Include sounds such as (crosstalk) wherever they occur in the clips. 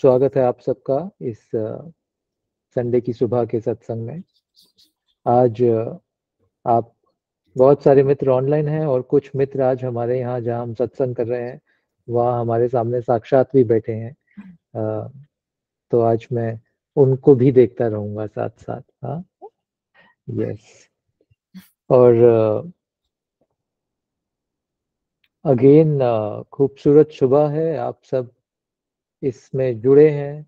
स्वागत है आप सबका इस संडे की सुबह के सत्संग में। आज आप बहुत सारे मित्र ऑनलाइन हैं और कुछ मित्र आज हमारे यहाँ जहाँ हम सत्संग कर रहे हैं, वहाँ हमारे सामने साक्षात भी बैठे हैं। तो आज मैं उनको भी देखता रहूँगा साथ साथ हाँ। यस और अगेन खूबसूरत सुबह है। आप सब इसमें जुड़े हैं।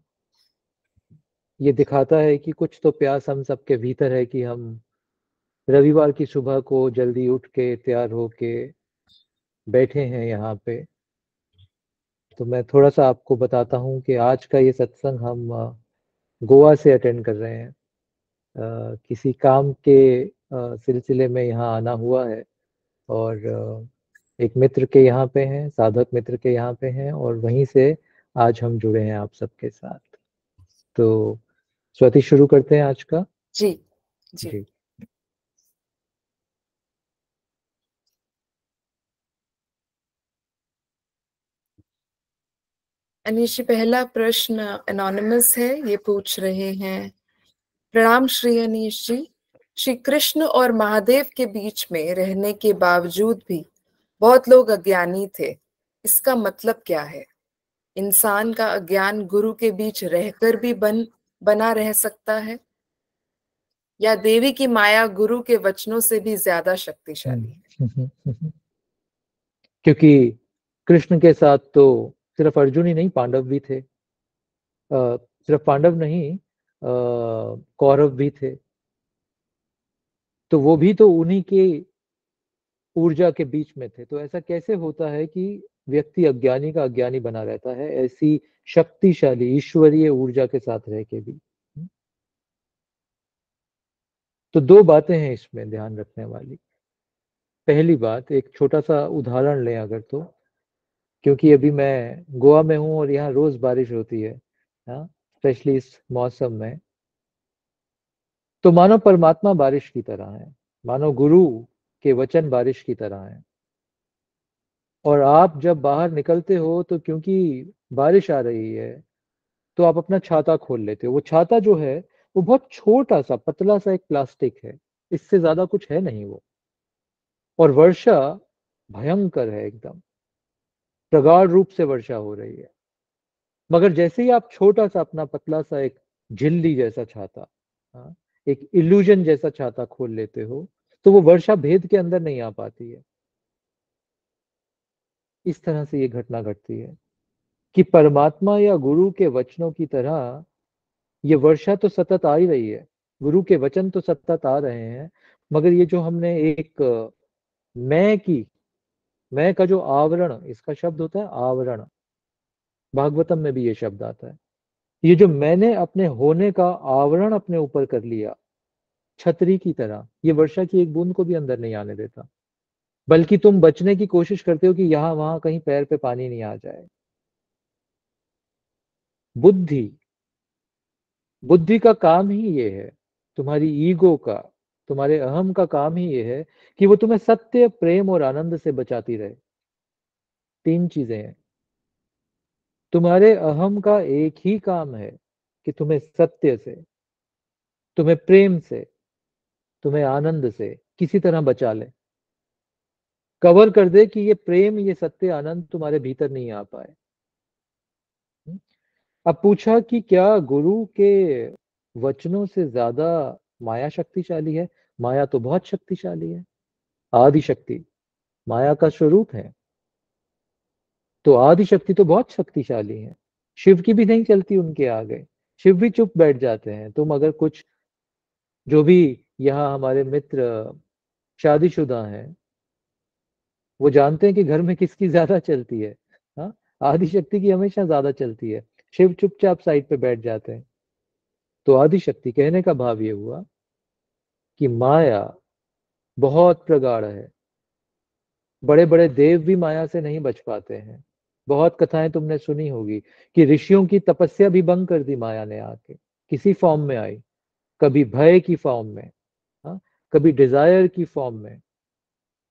ये दिखाता है कि कुछ तो प्यास हम सबके भीतर है कि हम रविवार की सुबह को जल्दी उठ के तैयार होके बैठे हैं यहाँ पे। तो मैं थोड़ा सा आपको बताता हूँ कि आज का ये सत्संग हम गोवा से अटेंड कर रहे हैं। आ, किसी काम के सिलसिले में यहाँ आना हुआ है और एक मित्र के यहाँ पे हैं साधक मित्र के यहाँ पे हैं और वहीं से आज हम जुड़े हैं आप सबके साथ। तो स्वाति शुरू करते हैं आज का? जी जी, जी। अनिश पहला प्रश्न एनोनिमस है ये पूछ रहे हैं। प्रणाम श्री अनिश जी। श्री कृष्ण और महादेव के बीच में रहने के बावजूद भी बहुत लोग अज्ञानी थे। इसका मतलब क्या है? इंसान का अज्ञान गुरु के बीच रहकर भी बन बना रह सकता है? या देवी की माया गुरु के वचनों से भी ज़्यादा शक्तिशाली है? (laughs) क्योंकि कृष्ण के साथ तो सिर्फ़ अर्जुन ही नहीं पांडव भी थे। आ, सिर्फ़ पांडव नहीं कौरव भी थे। तो वो भी तो उन्हीं के ऊर्जा के बीच में थे। तो ऐसा कैसे होता है कि व्यक्ति अज्ञानी का अज्ञानी बना रहता है ऐसी शक्तिशाली ईश्वरीय ऊर्जा के साथ रह के भी। तो दो बातें हैं इसमें ध्यान रखने वाली। पहली बात एक छोटा सा उदाहरण लें अगर तो क्योंकि अभी मैं गोवा में हूँ और यहाँ रोज बारिश होती है स्पेशली हाँ, इस मौसम में। तो मानो परमात्मा बारिश की तरह है मानो गुरु के वचन बारिश की तरह है। और आप जब बाहर निकलते हो तो क्योंकि बारिश आ रही है तो आप अपना छाता खोल लेते हो। वो छाता जो है वो बहुत छोटा सा पतला सा एक प्लास्टिक है। इससे ज़्यादा कुछ है नहीं वो। और वर्षा भयंकर है एकदम। प्रगाढ़ रूप से वर्षा हो रही है। मगर जैसे ही आप छोटा सा अपना पतला सा एक झिल्ली जैसा छाता हाँ, एक इल्यूजन जैसा छाता खोल लेते हो तो वो वर्षा भेद के अंदर नहीं आ पाती है। इस तरह से ये घटना घटती है कि परमात्मा या गुरु के वचनों की तरह ये वर्षा तो सतत आ ही रही है। गुरु के वचन तो सतत आ रहे हैं, मगर ये जो हमने एक, मैं की, मैं का जो आवरण, इसका शब्द होता है आवरण। भागवतम में भी ये शब्द आता है। ये जो मैंने अपने होने का आवरण अपने ऊपर कर लिया, छतरी की तरह, ये वर्षा की एक बूंद को भी अंदर नहीं आने देता। बल्कि तुम बचने की कोशिश करते हो कि यहाँ वहाँ कहीं पैर पे पानी नहीं आ जाए। बुद्धि। बुद्धि का काम ही ये है, तुम्हारी ईगो का, तुम्हारे अहम का काम ही ये है कि वो तुम्हें सत्य, प्रेम और आनंद से बचाती रहे। तीन चीज़ें हैं। तुम्हारे अहम का एक ही काम है कि तुम्हें सत्य से, तुम्हें प्रेम से, तुम्हें आनंद से किसी तरह बचा ले। कवर कर दे कि ये प्रेम, ये सत्य, आनंद तुम्हारे भीतर नहीं आ पाए। हम्म? अब पूछा कि क्या गुरु के वचनों से ज़्यादा माया शक्तिशाली है? माया तो बहुत शक्तिशाली है। आदि शक्ति माया का स्वरूप है। तो आदि शक्ति तो बहुत शक्तिशाली है। शिव की भी नहीं चलती उनके आगे। शिव भी चुप बैठ जाते हैं। तुम अगर कुछ, जो भी यहाँ हमारे मित्र शादीशुदा हैं वो जानते हैं कि घर में किसकी ज़्यादा चलती है हाँ? आदि शक्ति की हमेशा ज़्यादा चलती है। शिव चुपचाप साइड पे बैठ जाते हैं। तो आदि शक्ति कहने का भाव ये हुआ कि माया बहुत प्रगाढ़ है। बड़े बड़े देव भी माया से नहीं बच पाते हैं। बहुत कथाएँ तुमने सुनी होगी कि ऋषियों की तपस्या भी भंग कर दी माया ने आके। किसी फॉर्म में आई? कभी भय की फॉर्म में, हा? कभी डिज़ायर की फॉर्म में।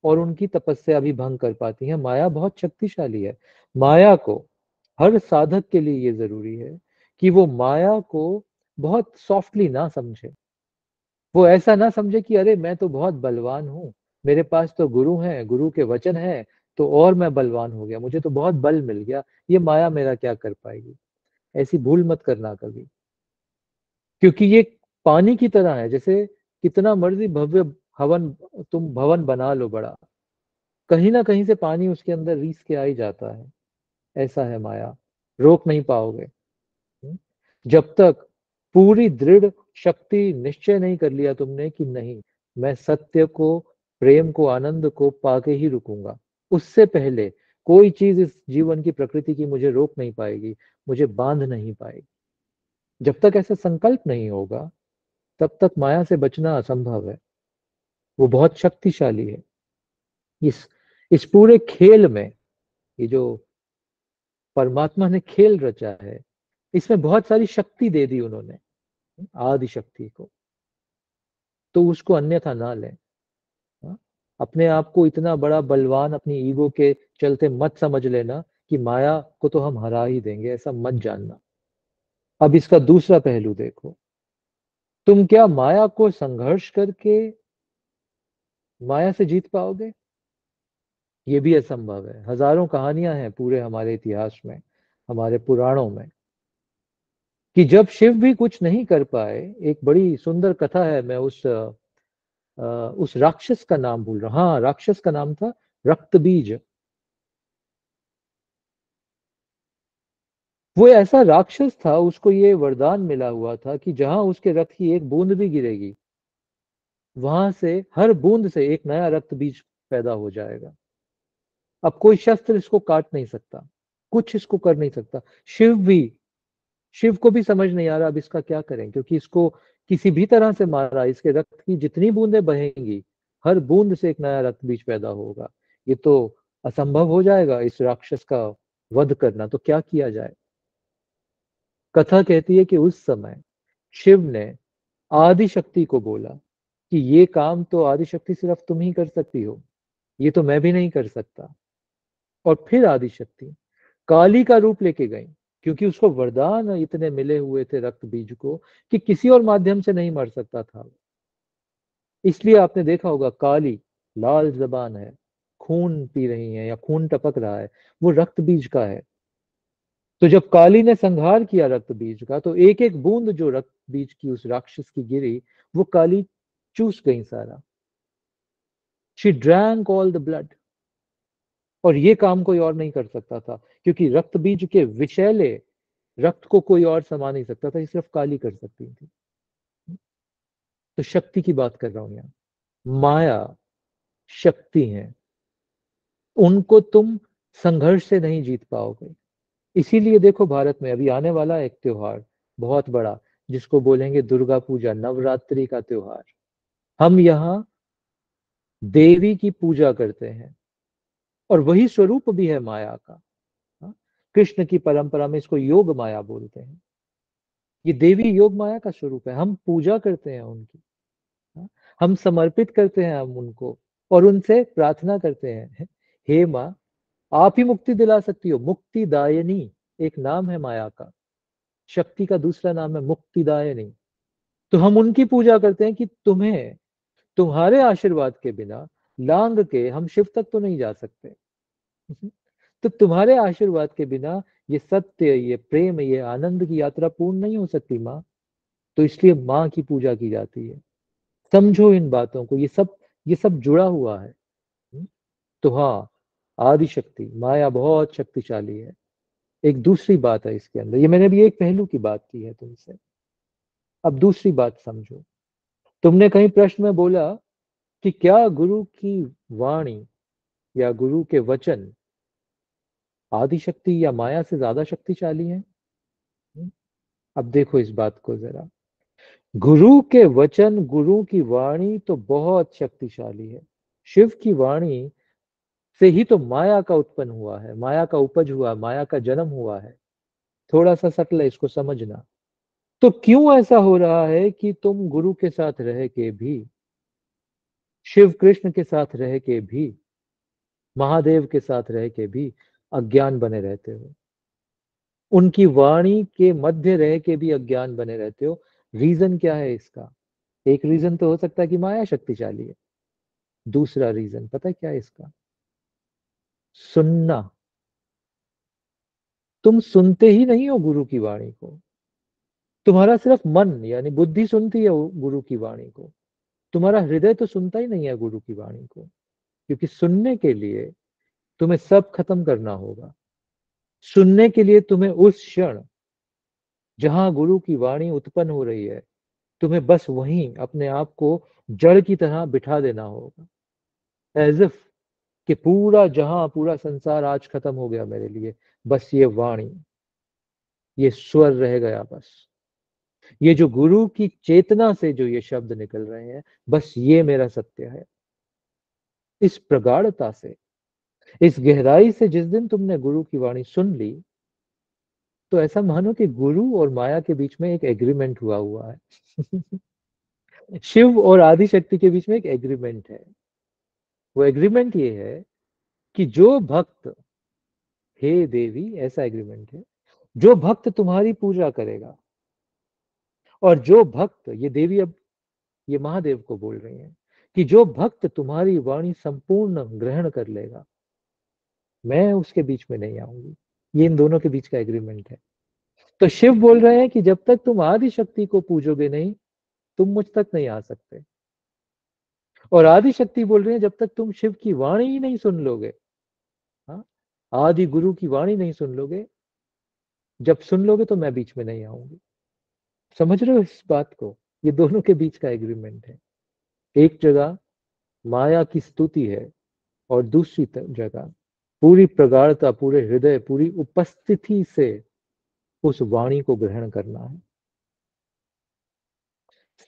और उनकी तपस्या भी भंग कर पाती है। माया बहुत शक्तिशाली है। माया को, हर साधक के लिए ये ज़रूरी है कि वो माया को बहुत सॉफ्टली ना समझे। वो ऐसा ना समझे कि, अरे, मैं तो बहुत बलवान हूँ। मेरे पास तो गुरु हैं, गुरु के वचन हैं तो और मैं बलवान हो गया। मुझे तो बहुत बल मिल गया। ये माया मेरा क्या कर पाएगी? ऐसी भूल मत करना कभी। क्योंकि ये पानी की तरह है। जैसे कितना मर्ज़ी भव्य भवन तुम भवन बना लो बड़ा। कहीं ना कहीं से पानी उसके अंदर रीस के आ ही जाता है। ऐसा है माया। रोक नहीं पाओगे। हम्म? जब तक पूरी दृढ़ शक्ति निश्चय नहीं कर लिया तुमने कि नहीं, मैं सत्य को, प्रेम को, आनंद को पाके ही रुकूँगा। उससे पहले कोई चीज़ इस जीवन की प्रकृति की मुझे रोक नहीं पाएगी, मुझे बाँध नहीं पाएगी। जब तक ऐसा संकल्प नहीं होगा, तब तक माया से बचना असंभव है। वो बहुत शक्तिशाली है। इस इस पूरे खेल में, ये जो परमात्मा ने खेल रचा है, इसमें बहुत सारी शक्ति दे दी उन्होंने, आदि शक्ति को। तो उसको अन्यथा ना लें। हाँ? अपने आप को इतना बड़ा बलवान अपनी ईगो के चलते मत समझ लेना कि माया को तो हम हरा ही देंगे, ऐसा मत जानना। अब इसका दूसरा पहलू देखो। तुम क्या माया को संघर्ष करके माया से जीत पाओगे? ये भी असंभव है। हज़ारों कहानियाँ हैं पूरे हमारे इतिहास में हमारे पुराणों में कि जब शिव भी कुछ नहीं कर पाए एक बड़ी सुंदर कथा है मैं उस आ, उस राक्षस का नाम भूल रहा हाँ। राक्षस का नाम था रक्त बीज वो ऐसा राक्षस था उसको ये वरदान मिला हुआ था कि जहाँ उसके रक्त की एक बूंद भी गिरेगी वहाँ से, हर बूंद से एक नया रक्त बीज पैदा हो जाएगा। अब कोई शस्त्र इसको काट नहीं सकता, कुछ इसको कर नहीं सकता। शिव भी, शिव को भी समझ नहीं आ रहा अब इसका क्या करें, क्योंकि इसको किसी भी तरह से मारा, इसके रक्त की जितनी बूंदे बहेंगी, हर बूंद से एक नया रक्त बीज पैदा होगा। ये तो असंभव हो जाएगा इस राक्षस का वध करना तो क्या किया जाए? कथा कहती है कि उस समय शिव ने आदि शक्ति को बोला कि ये काम तो आदिशक्ति सिर्फ़ तुम ही कर सकती हो, ये तो मैं भी नहीं कर सकता। और फिर आदिशक्ति काली का रूप लेके गई, क्योंकि उसको वरदान इतने मिले हुए थे रक्त बीज को कि किसी और माध्यम से नहीं मर सकता था इसलिए आपने देखा होगा काली लाल जबान है, खून पी रही है या खून टपक रहा है, वो रक्त बीज का है। तो जब काली ने संहार किया रक्त बीज का तो एक एक बूंद जो रक्त बीज की उस राक्षस की गिरी, वो काली चूस गई सारा। She drank all the blood और ये काम कोई और नहीं कर सकता था, क्योंकि रक्त बीज के विषैले रक्त को कोई और समा नहीं सकता था, ये सिर्फ़ काली कर सकती थी। तो शक्ति की बात कर रहा हूँ यहाँ। माया, शक्ति है। उनको तुम संघर्ष से नहीं जीत पाओगे। इसीलिए देखो भारत में अभी आने वाला एक त्योहार, बहुत बड़ा, जिसको बोलेंगे दुर्गा पूजा, नवरात्रि का त्योहार। हम यहाँ देवी की पूजा करते हैं और वही स्वरूप भी है माया का। हाँ? कृष्ण की परंपरा में इसको योग माया बोलते हैं। ये देवी योग माया का स्वरूप है। हम पूजा करते हैं उनकी। हाँ? हम समर्पित करते हैं हम उनको और उनसे प्रार्थना करते हैं, हे माँ, आप ही मुक्ति दिला सकती हो। मुक्तिदायनी एक नाम है माया का। शक्ति का दूसरा नाम है मुक्तिदायनी। तो हम उनकी पूजा करते हैं कि तुम्हें तुम्हारे आशीर्वाद के बिना लांग के हम शिव तक तो नहीं जा सकते। तो तुम्हारे आशीर्वाद के बिना ये सत्य, ये प्रेम, ये आनंद की यात्रा पूर्ण नहीं हो सकती माँ। तो इसलिए माँ की पूजा की जाती है। समझो इन बातों को, ये सब ये सब जुड़ा हुआ है। तो हाँ आदि शक्ति माया बहुत शक्तिशाली है। एक दूसरी बात है इसके अंदर। ये मैंने भी एक पहलू की बात की है तुमसे। अब दूसरी बात समझो। तुमने कहीं प्रश्न में बोला कि क्या गुरु की वाणी या गुरु के वचन आदि शक्ति या माया से ज़्यादा शक्तिशाली है? अब देखो इस बात को जरा। गुरु के वचन, गुरु की वाणी तो बहुत शक्तिशाली है। शिव की वाणी से ही तो माया का उत्पन्न हुआ है, माया का उपज हुआ, माया का जन्म हुआ है। थोड़ा सा सटल है इसको समझना। तो क्यों ऐसा हो रहा है कि तुम गुरु के साथ रह के भी, शिव कृष्ण के साथ रह के भी, महादेव के साथ रह के भी अज्ञान बने रहते हो? उनकी वाणी के मध्य रह के भी अज्ञान बने रहते हो? रीजन क्या है इसका? एक रीजन तो हो सकता है कि माया शक्तिशाली है। दूसरा रीजन पता है क्या है इसका? सुनना। तुम सुनते ही नहीं हो गुरु की वाणी को। तुम्हारा सिर्फ़ मन, यानी बुद्धि सुनती है गुरु की वाणी को। तुम्हारा हृदय तो सुनता ही नहीं है गुरु की वाणी को, क्योंकि सुनने के लिए तुम्हें सब खत्म करना होगा। सुनने के लिए तुम्हें उस क्षण जहाँ गुरु की वाणी उत्पन्न हो रही है, तुम्हें बस वहीं अपने आप को जड़ की तरह बिठा देना होगा। एज इफ़ कि पूरा जहाँ पूरा संसार आज खत्म हो गया मेरे लिए, बस ये वाणी, ये स्वर रह गया बस। ये जो गुरु की चेतना से जो ये शब्द निकल रहे हैं, बस ये मेरा सत्य है। इस प्रगाढ़ता से, इस गहराई से जिस दिन तुमने गुरु की वाणी सुन ली तो ऐसा मानो कि गुरु और माया के बीच में एक एग्रीमेंट हुआ हुआ है। (laughs) शिव और आदि शक्ति के बीच में एक एग्रीमेंट है। वो एग्रीमेंट ये है कि जो भक्त, हे देवी, ऐसा एग्रीमेंट है, जो भक्त तुम्हारी पूजा करेगा और जो भक्त, ये देवी अब, ये महादेव को बोल रही हैं कि जो भक्त तुम्हारी वाणी संपूर्ण ग्रहण कर लेगा, मैं उसके बीच में नहीं आऊँगी। ये इन दोनों के बीच का एग्रीमेंट है। तो शिव बोल रहे हैं कि जब तक तुम आदि शक्ति को पूजोगे नहीं, तुम मुझ तक नहीं आ सकते। और आदि शक्ति बोल रहे हैं, जब तक तुम शिव की वाणी ही नहीं सुन लोगे हाँ आदि गुरु की वाणी नहीं सुन लोगे, जब सुन लोगे तो मैं बीच में नहीं आऊँगी। समझ रहे हो इस बात को? ये दोनों के बीच का एग्रीमेंट है। एक जगह माया की स्तुति है और दूसरी जगह पूरी प्रगाढ़ता, पूरे हृदय, पूरी उपस्थिति से उस वाणी को ग्रहण करना है।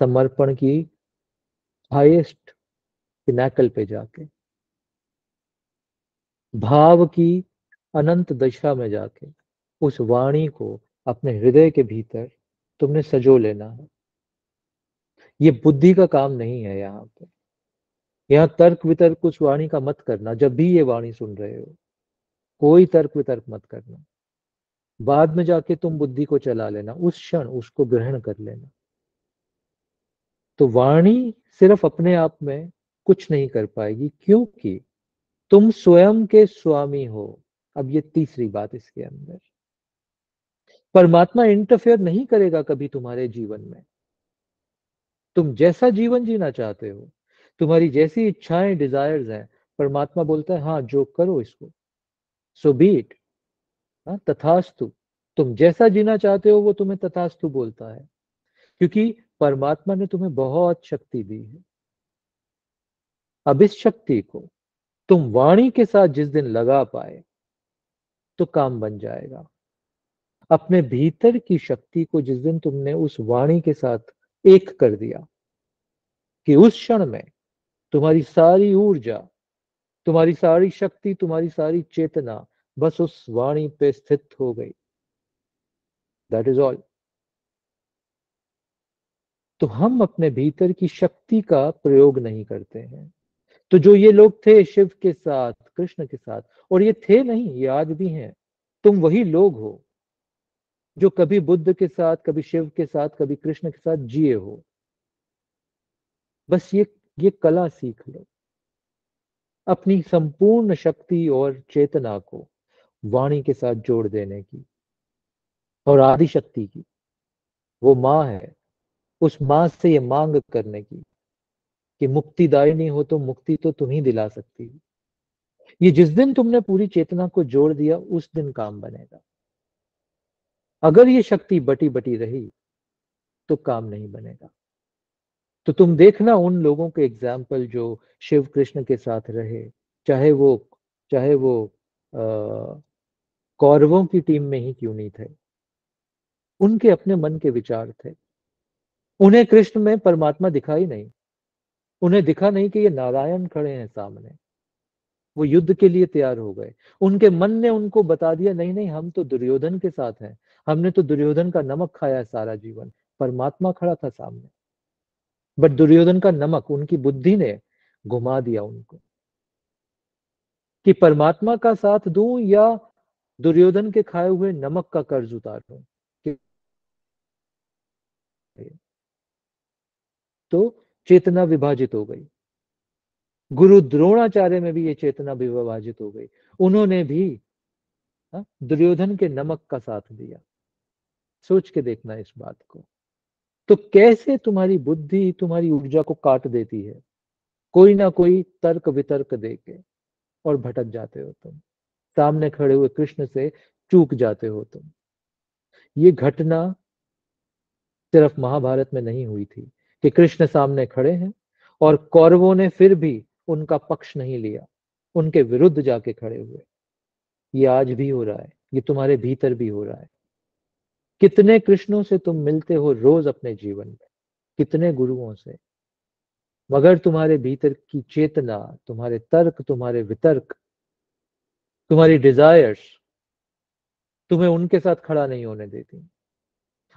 समर्पण की हाईएस्ट पिनाकल पे जाके, भाव की अनंत दशा में जाके उस वाणी को अपने हृदय के भीतर तुमने सजो लेना। है ये बुद्धि का काम नहीं है यहाँ पे। यहाँ तर्क वितर्क कुछ वाणी का मत करना, जब भी ये वाणी सुन रहे हो। कोई तर्क वितर्क मत करना। बाद में जाके तुम बुद्धि को चला लेना, उस क्षण उसको ग्रहण कर लेना। तो वाणी सिर्फ़ अपने आप में कुछ नहीं कर पाएगी, क्योंकि तुम स्वयं के स्वामी हो। अब ये तीसरी बात इसके अंदर। परमात्मा इंटरफेयर नहीं करेगा कभी तुम्हारे जीवन में। तुम जैसा जीवन जीना चाहते हो तुम्हारी जैसी इच्छाएँ डिजायर्स हैं परमात्मा बोलता है हाँ जो करो इसको। सो बीट हाँ, तथास्तु। तुम जैसा जीना चाहते हो वो तुम्हें तथास्तु बोलता है। क्योंकि परमात्मा ने तुम्हें बहुत शक्ति दी है। अब इस शक्ति को तुम वाणी के साथ जिस दिन लगा पाए तो काम बन जाएगा। अपने भीतर की शक्ति को जिस दिन तुमने उस वाणी के साथ एक कर दिया, कि उस क्षण में तुम्हारी सारी ऊर्जा, तुम्हारी सारी शक्ति, तुम्हारी सारी चेतना बस उस वाणी पे स्थित हो गई। दैट इज़ ऑल तो हम अपने भीतर की शक्ति का प्रयोग नहीं करते हैं। तो जो ये लोग थे शिव के साथ, कृष्ण के साथ, और ये थे नहीं, ये आज भी हैं, तुम वही लोग हो। जो कभी बुद्ध के साथ, कभी शिव के साथ, कभी कृष्ण के साथ जिए हो। बस ये ये कला सीख लो। अपनी संपूर्ण शक्ति और चेतना को वाणी के साथ जोड़ देने की और आदि शक्ति की। वो माँ है। उस माँ से ये मांग करने की कि मुक्तिदायिनी हो तो मुक्ति तो तुम ही दिला सकती हो। ये जिस दिन तुमने पूरी चेतना को जोड़ दिया, उस दिन काम बनेगा। अगर ये शक्ति बटी बटी रही तो काम नहीं बनेगा। तो तुम देखना उन लोगों के एग्ज़ाम्पल जो शिव कृष्ण के साथ रहे, चाहे वो चाहे वो कौरवों की टीम में ही क्यों नहीं थे। उनके अपने मन के विचार थे। उन्हें कृष्ण में परमात्मा दिखा ही नहीं। उन्हें दिखा नहीं कि ये नारायण खड़े हैं सामने। वो युद्ध के लिए तैयार हो गए। उनके मन ने उनको बता दिया, नहीं नहीं, हम तो दुर्योधन के साथ हैं। हमने तो दुर्योधन का नमक खाया है सारा जीवन परमात्मा खड़ा था सामने। बट दुर्योधन का नमक उनकी बुद्धि ने घुमा दिया उनको। कि परमात्मा का साथ दूँ या दुर्योधन के खाए हुए नमक का कर्ज उतारूं? तो चेतना विभाजित हो गई। गुरु द्रोणाचार्य में भी ये चेतना विभाजित हो गई। उन्होंने भी हाँ, दुर्योधन के नमक का साथ दिया। सोच के देखना इस बात को। तो कैसे तुम्हारी बुद्धि तुम्हारी ऊर्जा को काट देती है? कोई ना कोई तर्क वितर्क दे के और भटक जाते हो तुम। सामने खड़े हुए कृष्ण से चूक जाते हो तुम। ये घटना सिर्फ़ महाभारत में नहीं हुई थी कि कृष्ण सामने खड़े हैं और कौरवों ने फिर भी उनका पक्ष नहीं लिया, उनके विरुद्ध जाके खड़े हुए। ये आज भी हो रहा है, ये तुम्हारे भीतर भी हो रहा है। कितने कृष्णों से तुम मिलते हो रोज अपने जीवन में? कितने गुरुओं से? मगर तुम्हारे भीतर की चेतना, तुम्हारे तर्क, तुम्हारे वितर्क, तुम्हारी डिजायर्स तुम्हें उनके साथ खड़ा नहीं होने देती।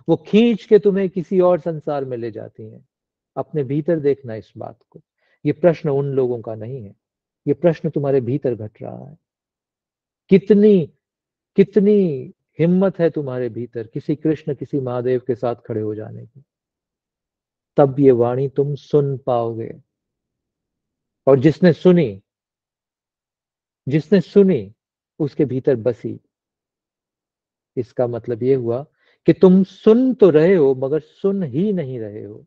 वो खींच के तुम्हें किसी और संसार में ले जाती हैं। अपने भीतर देखना इस बात को। ये प्रश्न उन लोगों का नहीं है। ये प्रश्न तुम्हारे भीतर घट रहा है। कितनी कितनी हिम्मत है तुम्हारे भीतर किसी कृष्ण, किसी महादेव के साथ खड़े हो जाने की। तब ये वाणी तुम सुन पाओगे। और जिसने सुनी जिसने सुनी, उसके भीतर बसी। इसका मतलब ये हुआ कि तुम सुन तो रहे हो, मगर सुन ही नहीं रहे हो।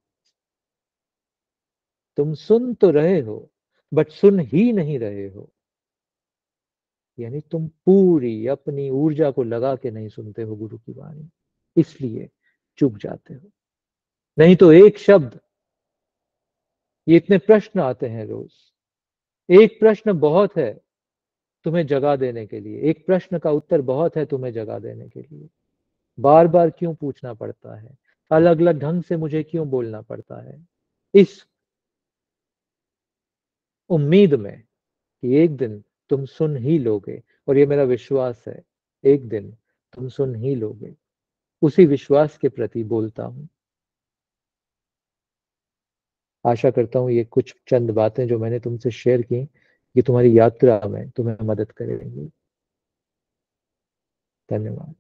तुम सुन तो रहे हो बट सुन ही नहीं रहे हो। यानी तुम पूरी अपनी ऊर्जा को लगा के नहीं सुनते हो गुरु की वाणी, इसलिए चुप जाते हो। नहीं तो एक शब्द, ये इतने प्रश्न आते हैं रोज। एक प्रश्न बहुत है तुम्हें जगा देने के लिए, एक प्रश्न का उत्तर बहुत है तुम्हें जगा देने के लिए। बार बार क्यों पूछना पड़ता है? अलग अलग ढंग से मुझे क्यों बोलना पड़ता है? इस उम्मीद में कि एक दिन तुम सुन ही लोगे, और ये मेरा विश्वास है, एक दिन तुम सुन ही लोगे। उसी विश्वास के प्रति बोलता हूँ। आशा करता हूँ ये कुछ चंद बातें जो मैंने तुमसे शेयर की, ये तुम्हारी यात्रा में तुम्हें मदद करेंगी। धन्यवाद।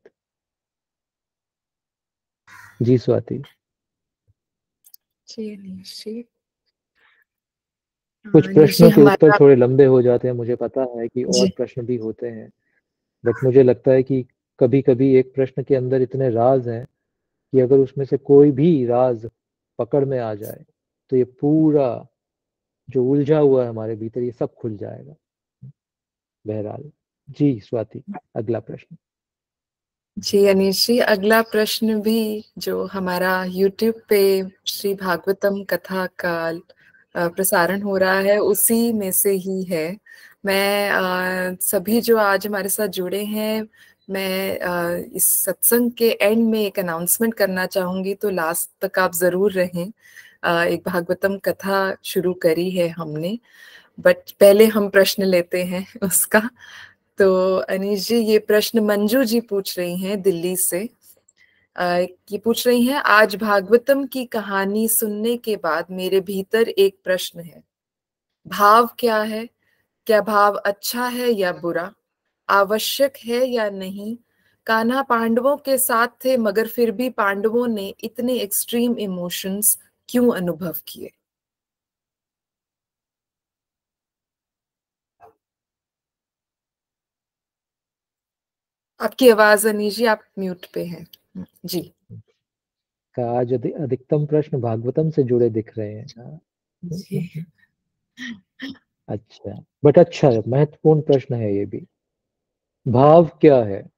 जी स्वाति। जी कुछ हाँ, प्रश्नों के उत्तर थोड़े लंबे हो जाते हैं मुझे पता है कि और प्रश्न भी होते हैं। बट मुझे लगता है कि कभी कभी एक प्रश्न के अंदर इतने राज हैं कि अगर उसमें से कोई भी राज पकड़ में आ जाए तो ये पूरा जो उलझा हुआ है हमारे भीतर ये सब खुल जाएगा। बहरहाल जी स्वाति अगला प्रश्न। जी अनिश जी अगला प्रश्न भी जो हमारा YouTube पे श्री भागवतम कथा काल प्रसारण हो रहा है उसी में से ही है। मैं आ, सभी जो आज हमारे साथ जुड़े हैं मैं आ, इस सत्संग के एंड में एक अनाउंसमेंट करना चाहूँगी तो लास्ट तक आप ज़रूर रहें। आ, एक भागवतम कथा शुरू करी है हमने बट पहले हम प्रश्न लेते हैं उसका। तो अनिश जी ये प्रश्न मंजू जी पूछ रही हैं दिल्ली से। ये पूछ रही हैं, आज भागवतम की कहानी सुनने के बाद मेरे भीतर एक प्रश्न है। भाव क्या है? क्या भाव अच्छा है या बुरा? आवश्यक है या नहीं? कान्हा पांडवों के साथ थे, मगर फिर भी पांडवों ने इतने एक्सट्रीम इमोशंस क्यों अनुभव किए? आपकी आवाज़ अनिजी, आप म्यूट पे हैं। जी। का आज अधिकतम प्रश्न भागवतम से जुड़े दिख रहे हैं। हाँ। अच्छा बट अच्छा है महत्वपूर्ण प्रश्न है ये भी। भाव क्या है?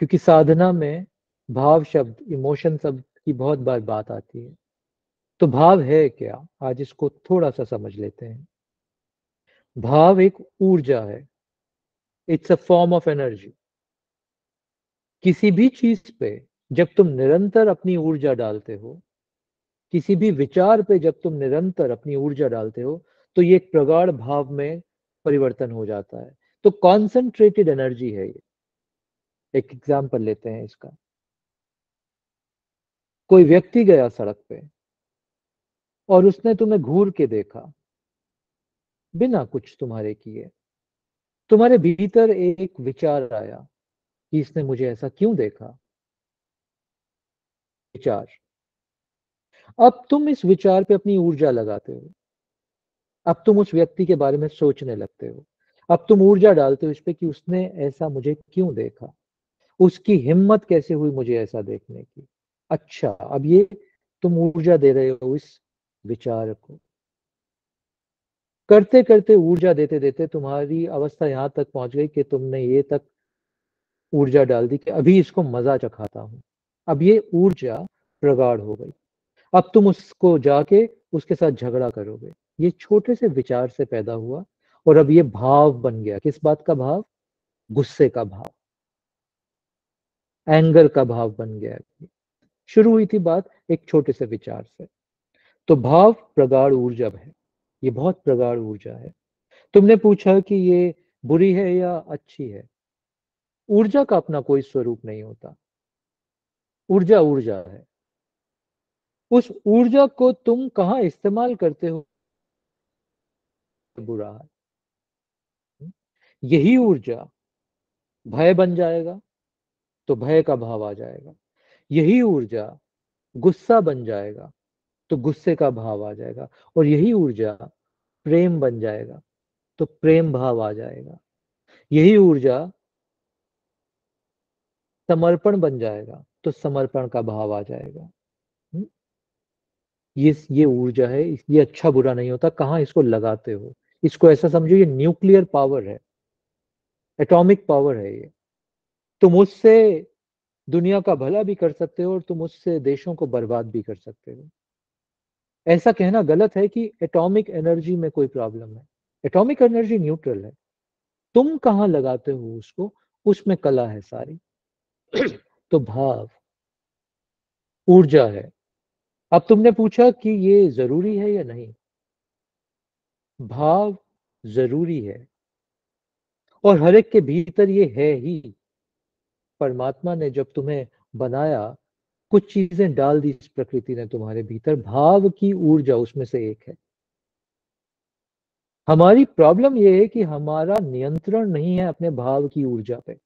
क्योंकि साधना में भाव शब्द इमोशन शब्द की बहुत बार बात आती है। तो भाव है क्या? आज इसको थोड़ा सा समझ लेते हैं। भाव एक ऊर्जा है। It's a form of energy किसी भी चीज़ पे जब तुम निरंतर अपनी ऊर्जा डालते हो, किसी भी विचार पे जब तुम निरंतर अपनी ऊर्जा डालते हो तो ये एक प्रगाढ़ भाव में परिवर्तन हो जाता है। तो कॉन्सेंट्रेटेड एनर्जी है ये। एक एग्ज़ाम्पल लेते हैं इसका। कोई व्यक्ति गया सड़क पे और उसने तुम्हें घूर के देखा, बिना कुछ तुम्हारे किए। तुम्हारे भीतर एक विचार आया कि इसने मुझे ऐसा क्यों देखा? विचार। अब तुम इस विचार पे अपनी ऊर्जा लगाते हो। अब तुम उस व्यक्ति के बारे में सोचने लगते हो। अब तुम ऊर्जा डालते हो इस पे कि उसने ऐसा मुझे क्यों देखा? उसकी हिम्मत कैसे हुई मुझे ऐसा देखने की? अच्छा अब ये तुम ऊर्जा दे रहे हो इस विचार को। करते करते ऊर्जा देते देते तुम्हारी अवस्था यहाँ तक पहुँच गई कि तुमने ये तक ऊर्जा डाल दी कि अभी इसको मज़ा चखाता हूँ। अब ये ऊर्जा प्रगाढ़ हो गई। अब तुम उसको जाके उसके साथ झगड़ा करोगे। ये छोटे से विचार से पैदा हुआ और अब ये भाव बन गया। किस बात का भाव? गुस्से का भाव। एंगर का भाव बन गया। शुरू हुई थी बात एक छोटे से विचार से। तो भाव प्रगाढ़ ऊर्जा है। ये बहुत प्रगाढ़ ऊर्जा है। तुमने पूछा कि ये बुरी है या अच्छी है? ऊर्जा का अपना कोई स्वरूप नहीं होता। ऊर्जा ऊर्जा है। उस ऊर्जा को तुम कहा इस्तेमाल करते हो? बुरा है। यही ऊर्जा भय बन जाएगा तो भय का भाव आ जाएगा। यही ऊर्जा गुस्सा बन जाएगा तो गुस्से का भाव आ जाएगा। और यही ऊर्जा प्रेम बन जाएगा तो प्रेम भाव आ जाएगा। यही ऊर्जा समर्पण बन जाएगा तो समर्पण का भाव आ जाएगा। हम्म? ये ये ऊर्जा है ये अच्छा बुरा नहीं होता, कहाँ इसको लगाते हो? इसको ऐसा समझो, ये न्यूक्लियर पावर है, एटॉमिक पावर है ये। तुम उससे दुनिया का भला भी कर सकते हो और तुम उससे देशों को बर्बाद भी कर सकते हो। ऐसा कहना गलत है कि एटॉमिक एनर्जी में कोई प्रॉब्लम है। एटॉमिक एनर्जी न्यूट्रल है। तुम कहाँ लगाते हो उसको? उसमें कला है सारी। (clears throat) तो भाव, ऊर्जा है। अब तुमने पूछा कि ये ज़रूरी है या नहीं? भाव ज़रूरी है। और हर एक के भीतर ये है ही। परमात्मा ने जब तुम्हें बनाया, कुछ चीज़ें डाल दी इस प्रकृति ने तुम्हारे भीतर, भाव की ऊर्जा उसमें से एक है। हमारी प्रॉब्लम यह है कि हमारा नियंत्रण नहीं है अपने भाव की ऊर्जा पे।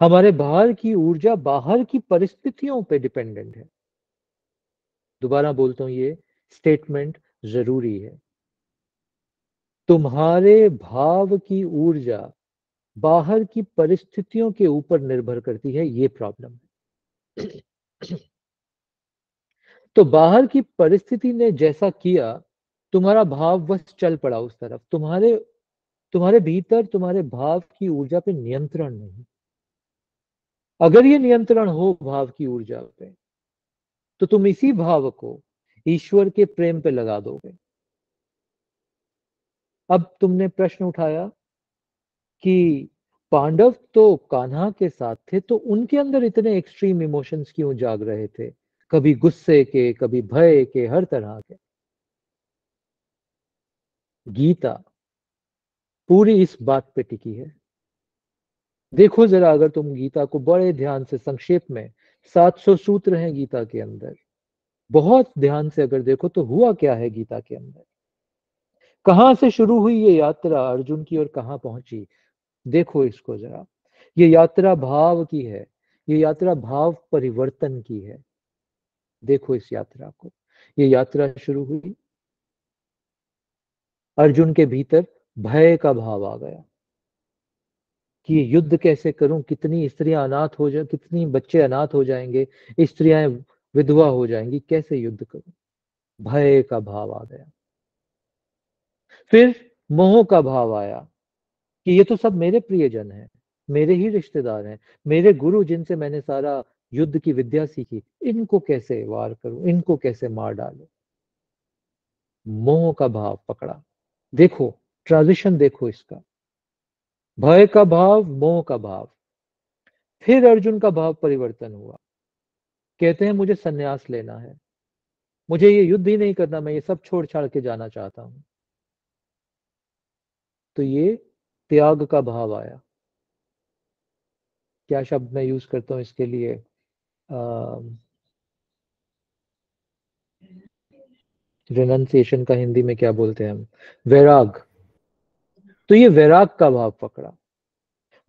हमारे बाहर की ऊर्जा बाहर की परिस्थितियों पे डिपेंडेंट है। दोबारा बोलता हूँ, ये स्टेटमेंट ज़रूरी है। तुम्हारे भाव की ऊर्जा बाहर की परिस्थितियों के ऊपर निर्भर करती है, ये प्रॉब्लम है। (clears throat) तो बाहर की परिस्थिति ने जैसा किया, तुम्हारा भाव बस चल पड़ा उस तरफ़। तुम्हारे तुम्हारे भीतर तुम्हारे भाव की ऊर्जा पे नियंत्रण नहीं। अगर ये नियंत्रण हो भाव की ऊर्जा पे तो तुम इसी भाव को ईश्वर के प्रेम पे लगा दोगे। अब तुमने प्रश्न उठाया कि पांडव तो कान्हा के साथ थे तो उनके अंदर इतने एक्सट्रीम इमोशंस क्यों जाग रहे थे? कभी गुस्से के, कभी भय के, हर तरह के। गीता पूरी इस बात पे टिकी है। देखो जरा अगर तुम गीता को बड़े ध्यान से संक्षेप में 700 सूत्र हैं गीता के अंदर। बहुत ध्यान से अगर देखो तो हुआ क्या है गीता के अंदर? कहाँ से शुरू हुई ये यात्रा अर्जुन की और कहाँ पहुँची? देखो इसको जरा। ये यात्रा भाव की है, ये यात्रा भाव परिवर्तन की है। देखो इस यात्रा को। ये यात्रा शुरू हुई। अर्जुन के भीतर भय का भाव आ गया। कि युद्ध कैसे करूँ, कितनी स्त्रियाँ अनाथ हो जाए कितनी बच्चे अनाथ हो जाएँगे, स्त्रियाँ विधवा हो जाएँगी, कैसे युद्ध करूँ? भय का भाव आ गया। फिर मोह का भाव आया कि ये तो सब मेरे प्रियजन हैं, मेरे ही रिश्तेदार हैं, मेरे गुरु जिनसे मैंने सारा युद्ध की विद्या सीखी, इनको कैसे वार करूँ, इनको कैसे मार डालू? मोह का भाव पकड़ा। देखो, ट्रांजिशन देखो इसका। भय का भाव, मोह का भाव। फिर अर्जुन का भाव परिवर्तन हुआ। कहते हैं, मुझे सन्यास लेना है। मुझे ये युद्ध ही नहीं करना, मैं ये सब छोड़ छाड़ के जाना चाहता हूँ। तो ये त्याग का भाव आया। क्या शब्द मैं यूज़ करता हूँ इसके लिए? रिनंसिएशन का हिंदी में क्या बोलते हैं हम? वैराग। तो ये वैराग का भाव पकड़ा।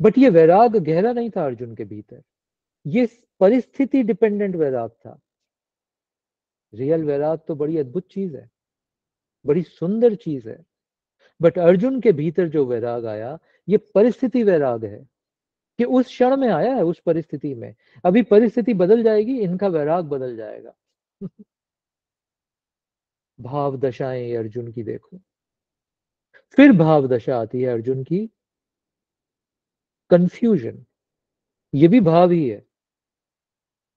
बट ये वैराग गहरा नहीं था अर्जुन के भीतर। ये परिस्थिति डिपेंडेंट वैराग था। रियल वैराग तो बड़ी अद्भुत चीज़ है। बड़ी सुंदर चीज़ है। बट अर्जुन के भीतर जो वैराग आया, ये परिस्थिति वैराग है कि उस क्षण में आया है, उस परिस्थिति में। अभी परिस्थिति बदल जाएगी, इनका वैराग बदल जाएगा। (laughs) भाव दशाएँ अर्जुन की देखो। फिर भाव दशा आती है अर्जुन की। कंफ्यूजन ये भी भाव ही है।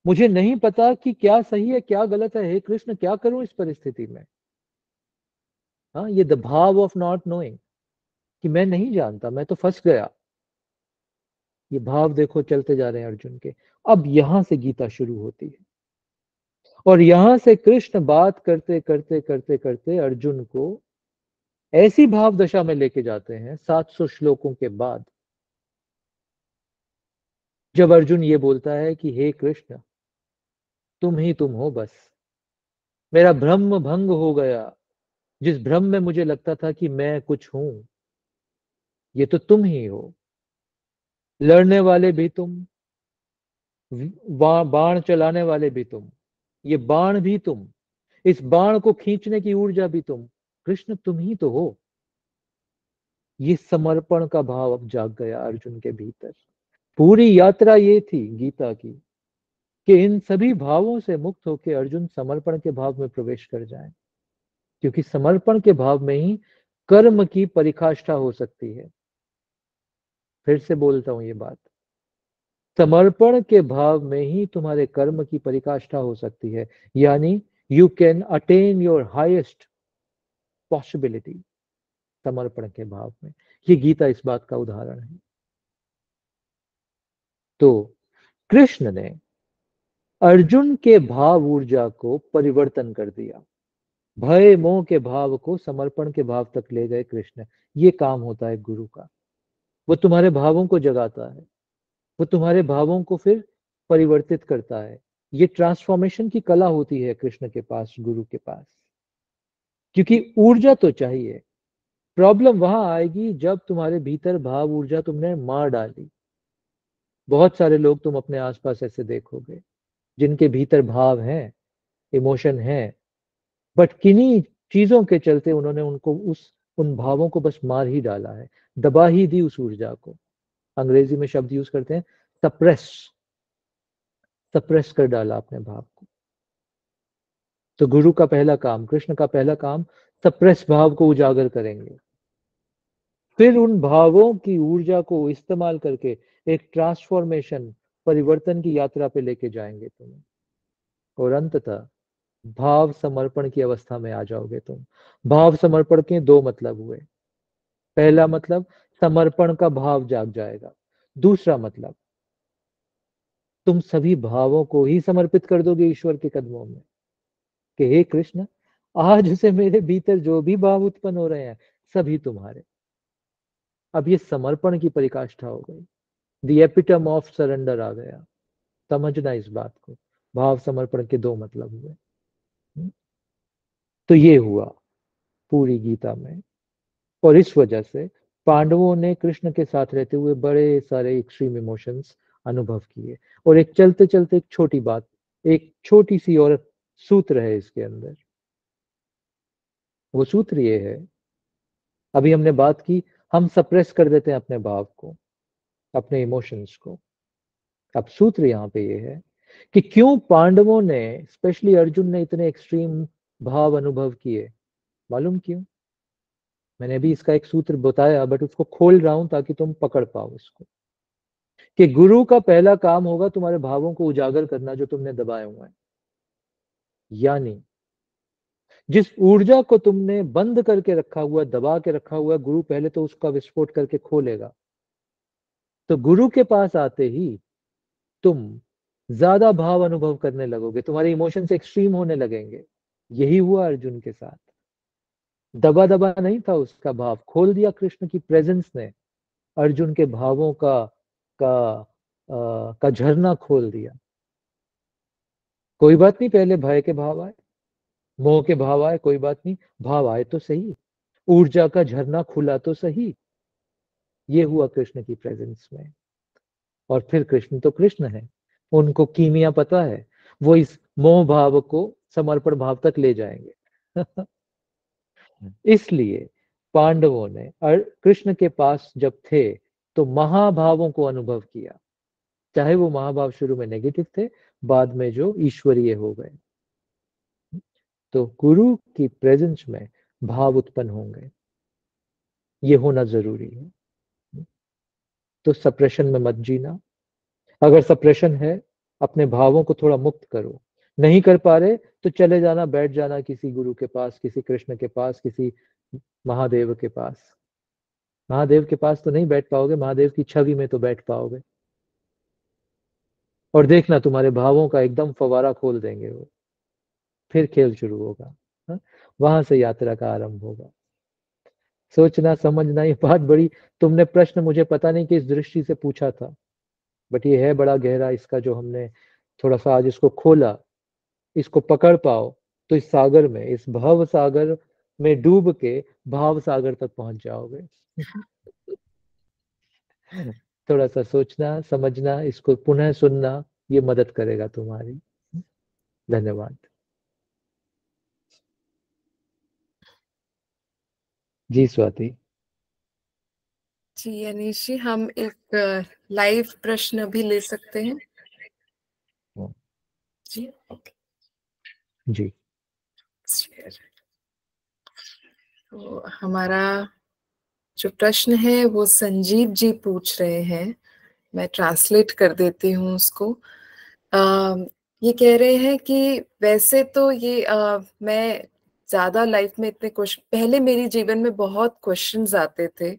मुझे नहीं पता कि क्या सही है, क्या गलत है। हे कृष्ण, क्या करूँ इस परिस्थिति में? हाँ ये द भाव ऑफ़ नॉट नोइंग कि मैं नहीं जानता, मैं तो फंस गया। ये भाव देखो, चलते जा रहे हैं अर्जुन के। अब यहाँ से गीता शुरू होती है। और यहाँ से कृष्ण बात करते करते करते करते अर्जुन को ऐसी भाव दशा में लेके जाते हैं 700 श्लोकों के बाद। जब अर्जुन ये बोलता है कि, हे कृष्ण, तुम ही तुम हो बस। मेरा भ्रम भंग हो गया। जिस भ्रम में मुझे लगता था कि मैं कुछ हूँ, ये तो तुम ही हो। लड़ने वाले भी तुम बाण चलाने वाले भी तुम, ये बाण भी तुम। इस बाण को खींचने की ऊर्जा भी तुम। कृष्ण तुम ही तो हो। ये समर्पण का भाव अब जाग गया अर्जुन के भीतर। पूरी यात्रा ये थी गीता की कि इन सभी भावों से मुक्त होकर अर्जुन समर्पण के भाव में प्रवेश कर जाए। क्योंकि समर्पण के भाव में ही कर्म की परिकाष्ठा हो सकती है। फिर से बोलता हूँ ये बात। समर्पण के भाव में ही तुम्हारे कर्म की परिकाष्ठा हो सकती है। यानी you can attain your highest possibility समर्पण के भाव में। ये गीता इस बात का उदाहरण है। तो कृष्ण ने अर्जुन के भाव ऊर्जा को परिवर्तन कर दिया। भय, मोह के भाव को समर्पण के भाव तक ले गए कृष्ण। ये काम होता है गुरु का। वो तुम्हारे भावों को जगाता है। वो तुम्हारे भावों को फिर परिवर्तित करता है। ये ट्रांसफॉर्मेशन की कला होती है कृष्ण के पास, गुरु के पास। क्योंकि ऊर्जा तो चाहिए। प्रॉब्लम वहाँ आएगी जब तुम्हारे भीतर भाव ऊर्जा तुमने मार डाली। बहुत सारे लोग तुम अपने आसपास ऐसे देखोगे, जिनके भीतर भाव हैं, इमोशन है, बट किन्हीं चीज़ों के चलते उन्होंने उनको उस, उन भावों को बस मार ही डाला है। दबा ही दी उस ऊर्जा को। अंग्रेज़ी में शब्द यूज़ करते हैं सप्रेस सप्रेस कर डाला अपने भाव को। तो गुरु का पहला काम, कृष्ण का पहला काम, सप्रेस भाव को उजागर करेंगे। फिर उन भावों की ऊर्जा को इस्तेमाल करके एक ट्रांसफॉर्मेशन, परिवर्तन की यात्रा पे लेके जाएँगे तुम। और अंततः भाव समर्पण की अवस्था में आ जाओगे तुम। भाव समर्पण के दो मतलब हुए। पहला मतलब समर्पण का भाव जाग जाएगा। दूसरा मतलब तुम सभी भावों को ही समर्पित कर दोगे ईश्वर के कदमों में। कि हे कृष्ण, आज से मेरे भीतर जो भी भाव उत्पन्न हो रहे हैं, सभी तुम्हारे। अब ये समर्पण की परिकाष्ठा हो गई। दी एपिटम ऑफ़ सरेंडर आ गया। समझना इस बात को। भाव समर्पण के दो मतलब हुए। हम्म? तो ये हुआ पूरी गीता में। और इस वजह से पांडवों ने कृष्ण के साथ रहते हुए बड़े सारे एक्सट्रीम इमोशंस अनुभव किए। और एक चलते चलते एक छोटी बात, एक छोटी सी और सूत्र है इसके अंदर। वो सूत्र ये है, अभी हमने बात की, हम सप्रेस कर देते हैं अपने भाव को, अपने इमोशंस को। अब सूत्र यहाँ पे ये है कि क्यों पांडवों ने स्पेशली अर्जुन ने इतने एक्सट्रीम भाव अनुभव किए? मालूम क्यों? मैंने अभी इसका एक सूत्र बताया बट उसको खोल रहा हूँ ताकि तुम पकड़ पाओ इसको। कि गुरु का पहला काम होगा तुम्हारे भावों को उजागर करना जो तुमने दबाए हुए हैं। यानी जिस ऊर्जा को तुमने बंद करके रखा हुआ दबा के रखा हुआ गुरु पहले तो उसका विस्फोट करके खोलेगा तो गुरु के पास आते ही तुम ज़्यादा भाव अनुभव करने लगोगे तुम्हारे इमोशंस एक्सट्रीम होने लगेंगे। यही हुआ अर्जुन के साथ। दबा दबा नहीं था उसका भाव खोल दिया कृष्ण की प्रेजेंस ने। अर्जुन के भावों का का आ, का झरना खोल दिया। कोई बात नहीं, पहले भय के भाव आए, मोह के भाव आए, कोई बात नहीं, भाव आए तो सही, ऊर्जा का झरना खुला तो सही। ये हुआ कृष्ण की प्रेजेंस में। और फिर कृष्ण तो कृष्ण है, उनको कीमिया पता है, वो इस मोह भाव को समर्पण भाव तक ले जाएँगे। (laughs) इसलिए पांडवों ने, और कृष्ण के पास जब थे तो महाभावों को अनुभव किया। चाहे वो महाभाव शुरू में नेगेटिव थे बाद में जो ईश्वरीय हो गए। तो गुरु की प्रेजेंस में भाव उत्पन्न होंगे। ये होना ज़रूरी है। तो सप्रेशन में मत जीना। अगर सप्रेशन है, अपने भावों को थोड़ा मुक्त करो। नहीं कर पा रहे तो चले जाना, बैठ जाना किसी गुरु के पास, किसी कृष्ण के पास, किसी महादेव के पास। महादेव के पास तो नहीं बैठ पाओगे, महादेव की छवि में तो बैठ पाओगे। और देखना तुम्हारे भावों का एकदम फवारा खोल देंगे वो। फिर खेल शुरू होगा वहाँ से यात्रा का आरंभ होगा। सोचना, समझना, ये बात बड़ी, तुमने प्रश्न मुझे पता नहीं किस दृष्टि से पूछा था, बट ये है बड़ा गहरा इसका जो हमने थोड़ा सा आज इसको खोला, इसको पकड़ पाओ तो इस सागर में, इस भव सागर में डूब के भाव सागर तक पहुँच जाओगे। (laughs) थोड़ा सा सोचना समझना इसको पुनः सुनना ये मदद करेगा तुम्हारी। धन्यवाद। जी स्वाति। जी अनिश जी हम एक लाइव प्रश्न भी ले सकते हैं। हाँ। जी ओके। जी। तो हमारा जो प्रश्न है वो संजीव जी पूछ रहे हैं। मैं ट्रांसलेट कर देती हूँ उसको। आ, ये कह रहे हैं कि वैसे तो ये आ, मैं ज़्यादा लाइफ में इतने क्वेश्चन पहले मेरी जीवन में बहुत क्वेश्चंस आते थे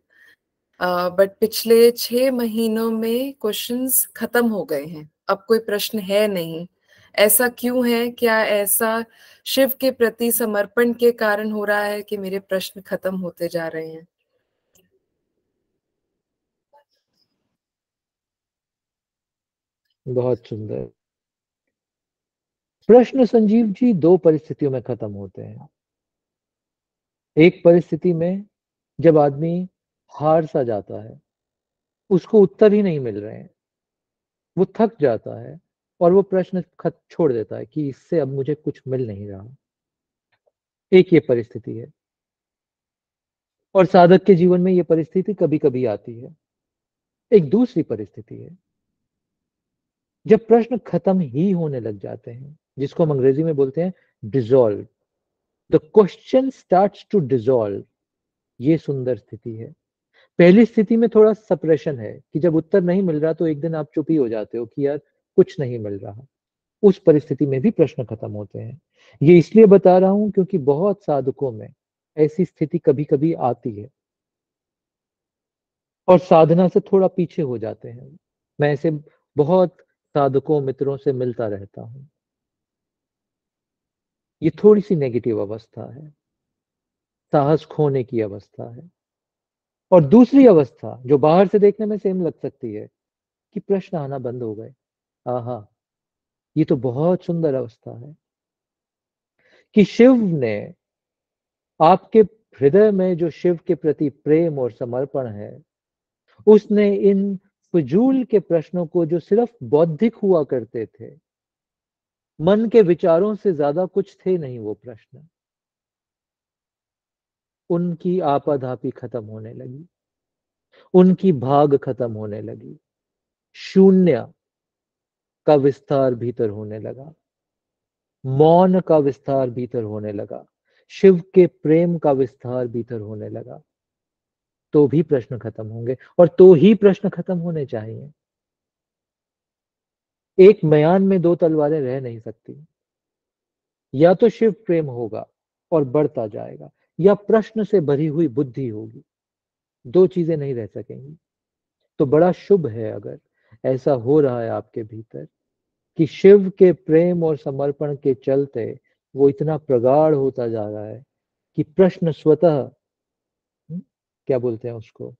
बट uh, पिछले छह महीनों में क्वेश्चंस खत्म हो गए हैं। अब कोई प्रश्न है नहीं। ऐसा क्यों है? क्या ऐसा शिव के प्रति समर्पण के कारण हो रहा है कि मेरे प्रश्न खत्म होते जा रहे हैं? बहुत सुंदर। प्रश्न संजीव जी, दो परिस्थितियों में खत्म होते हैं। एक परिस्थिति में जब आदमी हार सा जाता है, उसको उत्तर ही नहीं मिल रहे हैं। वो थक जाता है और वो प्रश्न खत छोड़ देता है कि इससे अब मुझे कुछ मिल नहीं रहा। एक ये परिस्थिति है। और साधक के जीवन में ये परिस्थिति कभी कभी आती है। एक दूसरी परिस्थिति है। जब प्रश्न खत्म ही होने लग जाते हैं, जिसको हम अंग्रेज़ी में बोलते हैं dissolve the question start to dissolve ये सुंदर स्थिति है। पहली स्थिति में थोड़ा सप्रेशन है कि जब उत्तर नहीं मिल रहा तो एक दिन आप चुप ही हो जाते हो कि यार कुछ नहीं मिल रहा। उस परिस्थिति में भी प्रश्न खत्म होते हैं। ये इसलिए बता रहा हूँ क्योंकि बहुत साधकों में ऐसी स्थिति कभी कभी आती है। और साधना से थोड़ा पीछे हो जाते हैं। मैं ऐसे बहुत साधकों, मित्रों से मिलता रहता हूँ। ये थोड़ी सी नेगेटिव अवस्था है। साहस खोने की अवस्था है। और दूसरी अवस्था, जो बाहर से देखने में सेम लग सकती है, कि प्रश्न आना बंद हो गए। आहा, ये तो बहुत सुंदर अवस्था है। कि शिव ने आपके हृदय में जो शिव के प्रति प्रेम और समर्पण है, उसने इन फजूल के प्रश्नों को जो सिर्फ़ बौद्धिक हुआ करते थे, मन के विचारों से ज़्यादा कुछ थे नहीं वो प्रश्न। उनकी आपाधापी खत्म होने लगी। उनकी भाग खत्म होने लगी। शून्य का विस्तार भीतर होने लगा। मौन का विस्तार भीतर होने लगा। शिव के प्रेम का विस्तार भीतर होने लगा। तो भी प्रश्न खत्म होंगे और तो ही प्रश्न खत्म होने चाहिए। एक मयान में दो तलवारें रह नहीं सकती। या तो शिव प्रेम होगा और बढ़ता जाएगा, या प्रश्न से भरी हुई बुद्धि होगी। दो चीज़ें नहीं रह सकेंगी। तो बड़ा शुभ है अगर ऐसा हो रहा है आपके भीतर कि शिव के प्रेम और समर्पण के चलते वो इतना प्रगाढ़ होता जा रहा है कि प्रश्न स्वतः क्या बोलते हैं उसको?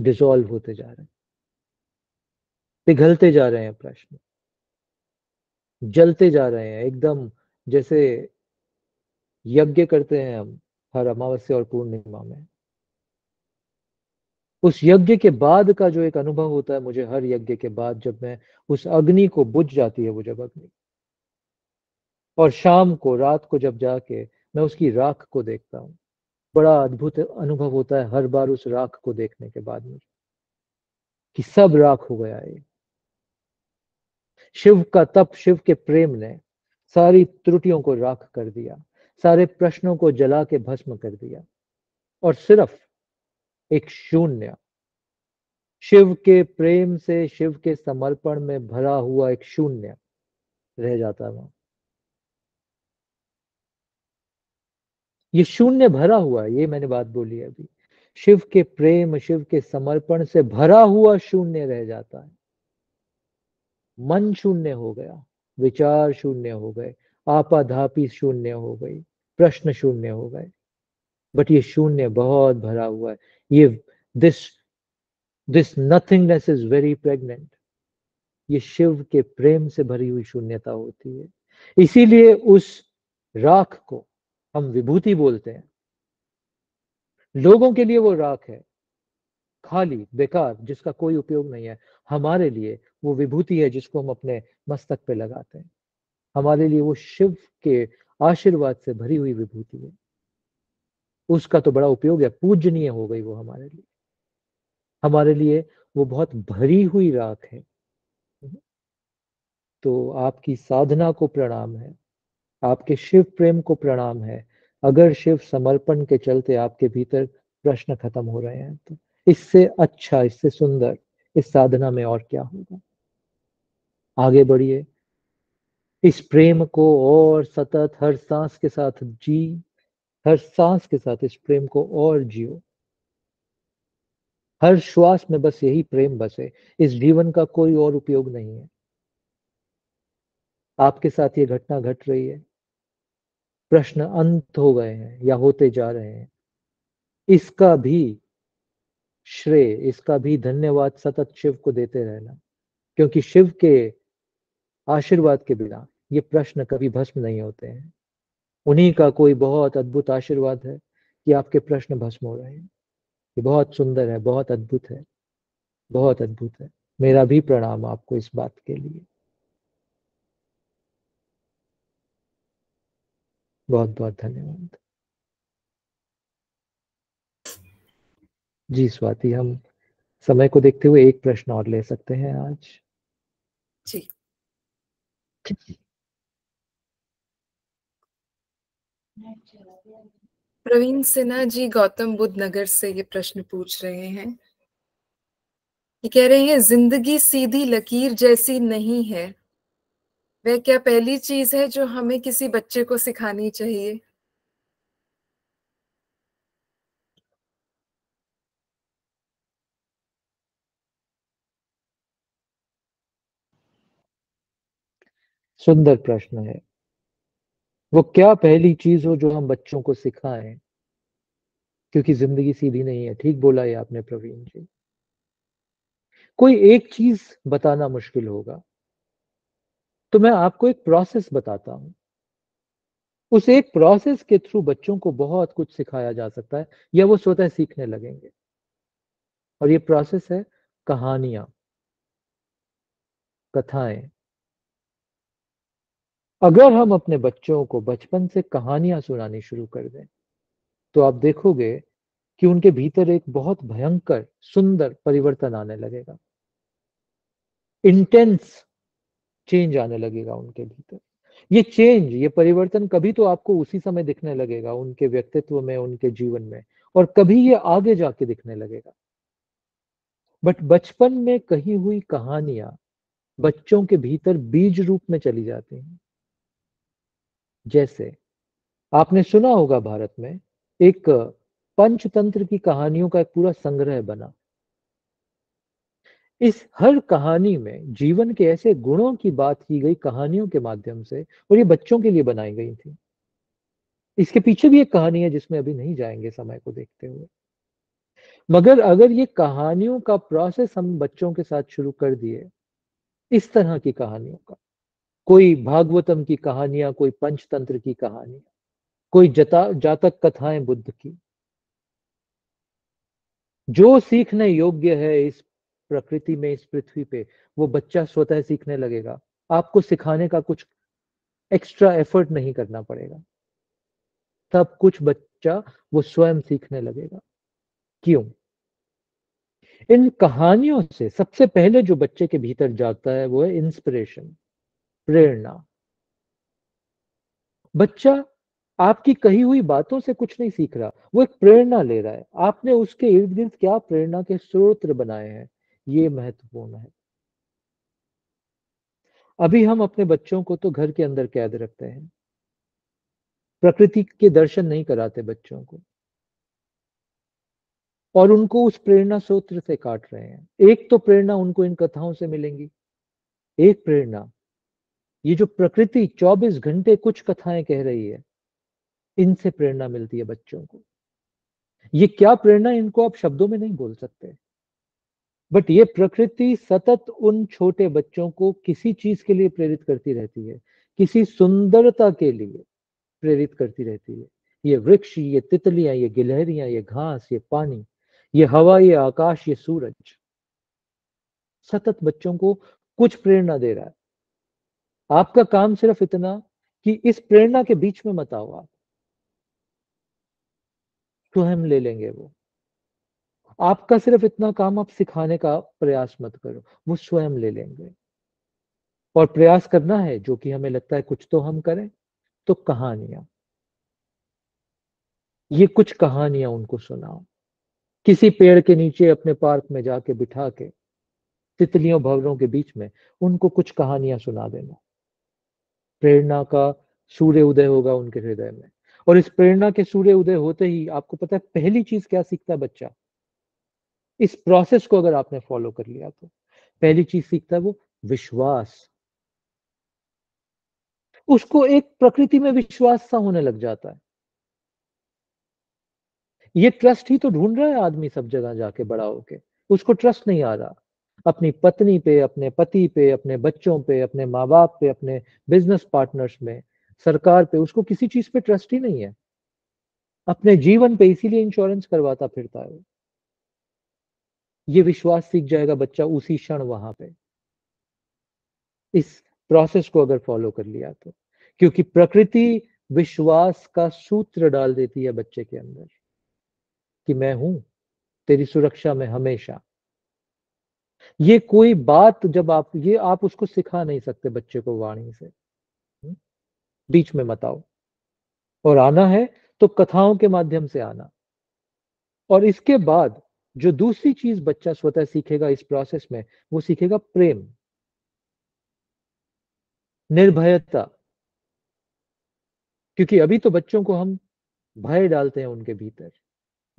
डिसॉल्व होते जा रहे हैं। पिघलते जा रहे हैं प्रश्न। जलते जा रहे हैं, एकदम जैसे यज्ञ करते हैं हम, हर अमावस्या और पूर्णिमा में। उस यज्ञ के बाद का जो एक अनुभव होता है, मुझे हर यज्ञ के बाद जब मैं उस अग्नि को बुझ जाती है, वो जब अग्नि। और शाम को, रात को जब जाके मैं उसकी राख को देखता हूँ। बड़ा अद्भुत अनुभव होता है हर बार उस राख को देखने के बाद मुझे। कि सब राख हो गया है शिव का तप, शिव के प्रेम ने सारी त्रुटियों को राख कर दिया, सारे प्रश्नों को जला के भस्म कर दिया। और सिर्फ़ एक शून्य, शिव के प्रेम से, शिव के समर्पण में भरा हुआ एक शून्य रह जाता वहाँ। ये शून्य भरा हुआ है, ये मैंने बात बोली अभी। शिव के प्रेम, शिव के समर्पण से भरा हुआ शून्य रह जाता है। मन शून्य हो गया, विचार शून्य हो गए, आपाधापी शून्य हो गई, प्रश्न शून्य हो गए। बट ये शून्य बहुत भरा हुआ है। ये this this nothingness is very pregnant ये शिव के प्रेम से भरी हुई शून्यता होती है। इसीलिए उस राख को हम विभूति बोलते हैं। लोगों के लिए वो राख है। खाली, बेकार, जिसका कोई उपयोग नहीं है। हमारे लिए वो विभूति है जिसको हम अपने मस्तक पे लगाते हैं। हमारे लिए वो शिव के आशीर्वाद से भरी हुई विभूति है। उसका तो बड़ा उपयोग है। पूजनीय हो गई वो हमारे लिए। हमारे लिए वो बहुत भरी हुई राख है। तो आपकी साधना को प्रणाम है। आपके शिव प्रेम को प्रणाम है। अगर शिव समर्पण के चलते आपके भीतर प्रश्न खत्म हो रहे हैं तो इससे अच्छा इससे सुंदर, इस साधना में और क्या होगा? आगे बढ़िए। इस प्रेम को और सतत हर सांस के साथ जी, हर सांस के साथ इस प्रेम को और जियो। हर श्वास में बस यही प्रेम बसे, इस जीवन का कोई और उपयोग नहीं है। आपके साथ ये घटना घट रही है। प्रश्न अंत हो गए हैं या होते जा रहे हैं। इसका भी श्रेय, इसका भी धन्यवाद सतत शिव को देते रहना, क्योंकि शिव के आशीर्वाद के बिना ये प्रश्न कभी भस्म नहीं होते हैं। उन्हीं का कोई बहुत अद्भुत आशीर्वाद है कि आपके प्रश्न भस्म हो रहे हैं। ये बहुत सुंदर है, बहुत अद्भुत है, बहुत अद्भुत है। मेरा भी प्रणाम आपको इस बात के लिए। बहुत बहुत धन्यवाद। जी, स्वाति, हम समय को देखते हुए एक प्रश्न और ले सकते हैं आज। जी। प्रवीण सिन्हा जी, गौतम बुद्ध नगर से ये प्रश्न पूछ रहे हैं। ये कह रहे हैं, ज़िंदगी सीधी लकीर जैसी नहीं है वह क्या पहली चीज़ है जो हमें किसी बच्चे को सिखानी चाहिए? सुंदर प्रश्न है। वो क्या पहली चीज़ हो जो हम बच्चों को सिखाएँ? क्योंकि ज़िंदगी सीधी नहीं है, ठीक बोला है आपने प्रवीण जी। कोई एक चीज़ बताना मुश्किल होगा। तो मैं आपको एक प्रोसेस बताता हूँ। उस एक प्रोसेस के थ्रू बच्चों को बहुत कुछ सिखाया जा सकता है, या वो स्वतः सीखने लगेंगे। और ये प्रोसेस है कहानियाँ, कथाएँ। अगर हम अपने बच्चों को बचपन से कहानियाँ सुनानी शुरू कर दें तो आप देखोगे कि उनके भीतर एक बहुत भयंकर, सुंदर परिवर्तन आने लगेगा। इंटेंस चेंज आने लगेगा उनके भीतर। ये चेंज ये परिवर्तन कभी तो आपको उसी समय दिखने लगेगा, उनके व्यक्तित्व में, उनके जीवन में, और कभी ये आगे जाके दिखने लगेगा। बट बचपन में कही हुई कहानियाँ बच्चों के भीतर बीज रूप में चली जाती हैं। जैसे, आपने सुना होगा भारत में, एक पंचतंत्र की कहानियों का एक पूरा संग्रह बना। इस हर कहानी में जीवन के ऐसे गुणों की बात की गई कहानियों के माध्यम से और ये बच्चों के लिए बनाई गई थी। इसके पीछे भी एक कहानी है जिसमें अभी नहीं जाएँगे समय को देखते हुए। मगर अगर ये कहानियों का प्रोसेस हम बच्चों के साथ शुरू कर दिए, इस तरह की कहानियों का, कोई भागवतम की कहानियाँ, कोई पंचतंत्र की कहानियाँ, कोई जता, जातक कथाएँ बुद्ध की, जो सीखने योग्य है इस प्रकृति में इस पृथ्वी पे, वो बच्चा स्वतः सीखने लगेगा। आपको सिखाने का कुछ एक्स्ट्रा एफर्ट नहीं करना पड़ेगा। तब कुछ बच्चा वो स्वयं सीखने लगेगा। क्यों? इन कहानियों से सबसे पहले जो बच्चे के भीतर जाता है वो है इंस्पिरेशन प्रेरणा। बच्चा आपकी कही हुई बातों से कुछ नहीं सीख रहा, वो एक प्रेरणा ले रहा है। आपने उसके इर्द गिर्द क्या प्रेरणा के स्रोत बनाए हैं? ये महत्वपूर्ण है। अभी हम अपने बच्चों को तो घर के अंदर कैद रखते हैं। प्रकृति के दर्शन नहीं कराते बच्चों को। और उनको उस प्रेरणा सूत्र से काट रहे हैं। एक तो प्रेरणा उनको इन कथाओं से मिलेंगी। एक प्रेरणा, ये जो प्रकृति 24 घंटे कुछ कथाएँ कह रही है, इनसे प्रेरणा मिलती है बच्चों को। ये क्या प्रेरणा इनको आप शब्दों में नहीं बोल सकते। बट ये प्रकृति सतत उन छोटे बच्चों को किसी चीज़ के लिए प्रेरित करती रहती है। किसी सुंदरता के लिए प्रेरित करती रहती है। ये वृक्ष, ये तितलियाँ, ये गिलहरियाँ, ये घास, ये पानी, ये हवा, ये आकाश, ये सूरज, सतत बच्चों को कुछ प्रेरणा दे रहा है। आपका काम सिर्फ़ इतना कि इस प्रेरणा के बीच में मत आओ आप। स्वयं ले लेंगे वो। आपका सिर्फ़ इतना काम आप सिखाने का प्रयास मत करो, वो स्वयं ले लेंगे। और प्रयास करना है, जो कि हमें लगता है कुछ तो हम करें तो कहानियाँ। ये कुछ कहानियाँ उनको सुनाओ। किसी पेड़ के नीचे अपने पार्क में जाके बिठा के, तितलियों भवरों के बीच में, उनको कुछ कहानियाँ सुना देना। प्रेरणा का सूर्य उदय होगा उनके हृदय में। और इस प्रेरणा के सूर्य उदय होते ही आपको पता है पहली चीज़ क्या सीखता है बच्चा? इस प्रोसेस को अगर आपने फॉलो कर लिया तो। पहली चीज़ सीखता है वो विश्वास। उसको एक प्रकृति में विश्वास सा होने लग जाता है। ये ट्रस्ट ही तो ढूंढ रहा है आदमी सब जगह जाके बड़ा होके। उसको ट्रस्ट नहीं आ रहा। अपनी पत्नी पे, अपने पति पे, अपने बच्चों पे, अपने माँ बाप पे, अपने बिज़नेस पार्टनर्स में, सरकार पे, उसको किसी चीज़ पे ट्रस्ट ही नहीं है। अपने जीवन पे इसीलिए इंश्योरेंस करवाता फिरता है ये विश्वास सीख जाएगा बच्चा उसी क्षण वहाँ पे। इस प्रोसेस को अगर फॉलो कर लिया तो। क्योंकि प्रकृति विश्वास का सूत्र डाल देती है बच्चे के अंदर कि मैं हूँ, तेरी सुरक्षा में हमेशा। ये कोई बात जब आप, ये आप उसको सिखा नहीं सकते बच्चे को वाणी से। हम्म? बीच में मत आओ। और आना है तो कथाओं के माध्यम से आना। और इसके बाद जो दूसरी चीज़ बच्चा स्वतः सीखेगा इस प्रोसेस में, वो सीखेगा प्रेम। निर्भयता। क्योंकि अभी तो बच्चों को हम भय डालते हैं उनके भीतर।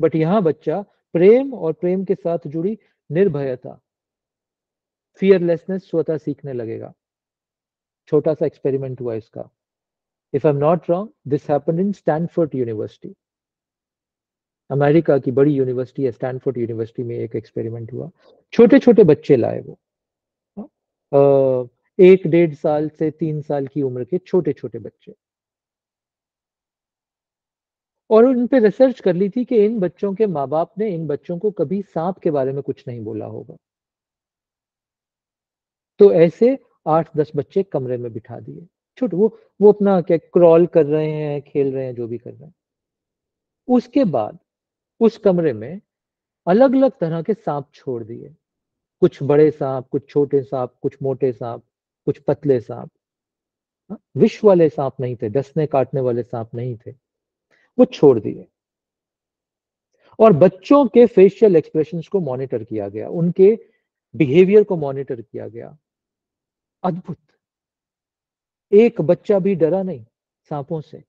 बट यहाँ बच्चा प्रेम और प्रेम के साथ जुड़ी निर्भयता फियरलेसनेस स्वतः सीखने लगेगा। छोटा सा एक्सपेरिमेंट हुआ इसका। If I am not wrong this happened in Stanford University America की बड़ी यूनिवर्सिटी है स्टैनफोर्ड यूनिवर्सिटी में एक एक्सपेरिमेंट हुआ। छोटे छोटे बच्चे लाए वो। एक डेढ़ साल से तीन साल की उम्र के छोटे छोटे बच्चे। और उन पे रिसर्च कर ली थी कि इन बच्चों के माँ बाप ने इन बच्चों को कभी सांप के बारे में कुछ नहीं बोला होगा। तो ऐसे आठ दस बच्चे कमरे में बिठा दिए। छोटे, वो वो अपना क्या क्रॉल कर रहे हैं, खेल रहे हैं, जो भी कर रहे हैं। उसके बाद उस कमरे में अलग अलग तरह के सांप छोड़ दिए। कुछ बड़े सांप कुछ छोटे सांप कुछ मोटे सांप कुछ पतले सांप। हाँ, विष वाले सांप नहीं थे डसने काटने वाले सांप नहीं थे। वो छोड़ दिए। और बच्चों के फेशियल एक्सप्रेशंस को मॉनिटर किया गया उनके बिहेवियर को मॉनिटर किया गया। अद्भुत। एक बच्चा भी डरा नहीं सांपों से।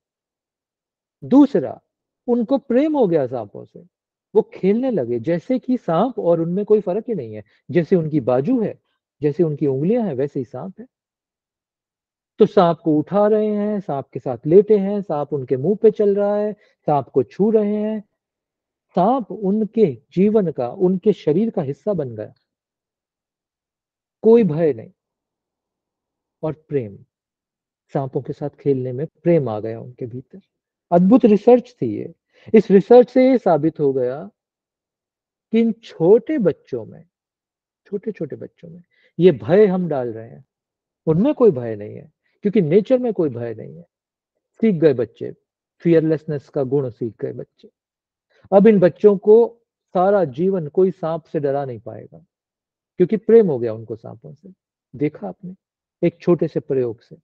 दूसरा उनको प्रेम हो गया सांपों से। वो खेलने लगे, जैसे कि सांप और उनमें कोई फ़र्क ही नहीं है। जैसे उनकी बाजू है, जैसे उनकी उंगलियाँ हैं, वैसे ही सांप है। तो सांप को उठा रहे हैं, सांप के साथ लेटे हैं, सांप उनके मुँह पे चल रहा है, सांप को छू रहे हैं। सांप उनके जीवन का, उनके शरीर का हिस्सा बन गया। कोई भय नहीं। और प्रेम। सांपों के साथ खेलने में प्रेम आ गया उनके भीतर। अद्भुत रिसर्च थी ये। इस रिसर्च से ये साबित हो गया कि इन छोटे बच्चों में छोटे छोटे बच्चों में ये भय हम डाल रहे हैं। उनमें कोई भय नहीं है, क्योंकि नेचर में कोई भय नहीं है। सीख गए बच्चे फियरलेसनेस का गुण सीख गए बच्चे। अब इन बच्चों को सारा जीवन कोई सांप से डरा नहीं पाएगा, क्योंकि प्रेम हो गया उनको सांपों से। देखा आपने? एक छोटे से प्रयोग से।